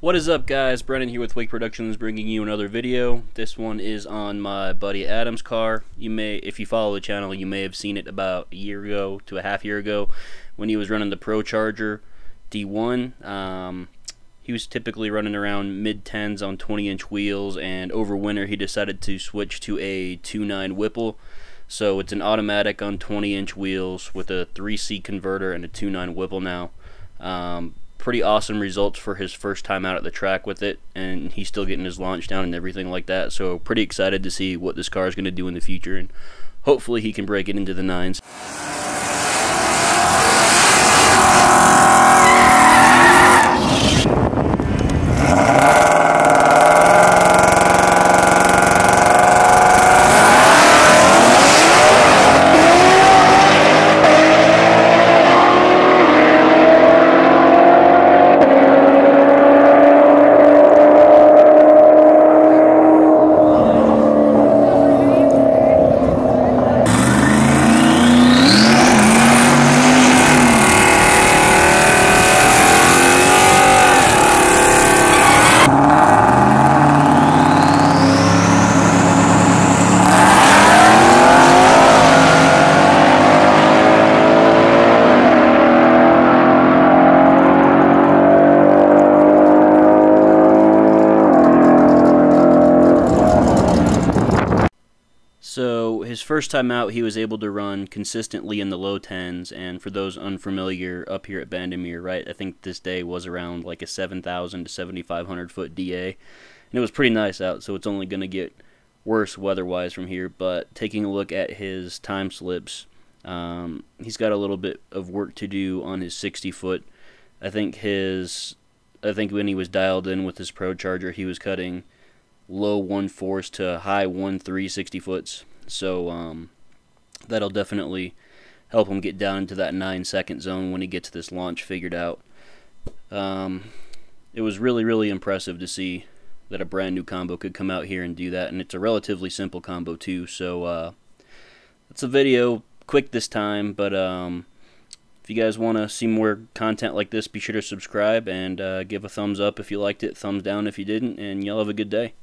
What is up guys, Brennan here with Wake Productions bringing you another video. This one is on my buddy Adam's car. You may, if you follow the channel, you may have seen it about a year ago to a half year ago when he was running the ProCharger D1. Um, he was typically running around mid 10s on 20 inch wheels and over winter he decided to switch to a 2.9 Whipple. So it's an automatic on 20 inch wheels with a 3C converter and a 2.9 Whipple now. Um, pretty awesome results for his first time out at the track with it, and he's still getting his launch down and everything like that. So pretty excited to see what this car is going to do in the future, and hopefully he can break it into the nines. So his first time out, he was able to run consistently in the low tens, and for those unfamiliar, up here at Bandimere, right, I think this day was around like a 7,000 to 7,500 foot DA, and it was pretty nice out. So it's only going to get worse weather-wise from here. But taking a look at his time slips, um, he's got a little bit of work to do on his 60 foot. I think his, I think when he was dialed in with his ProCharger, he was cutting low one fours to high one three sixty foots. So um, that'll definitely help him get down into that nine second zone when he gets this launch figured out. Um, it was really really impressive to see that a brand new combo could come out here and do that, and it's a relatively simple combo too. So uh, it's a video, quick this time, but um, if you guys want to see more content like this, be sure to subscribe and uh, give a thumbs up if you liked it, thumbs down if you didn't, and y'all have a good day.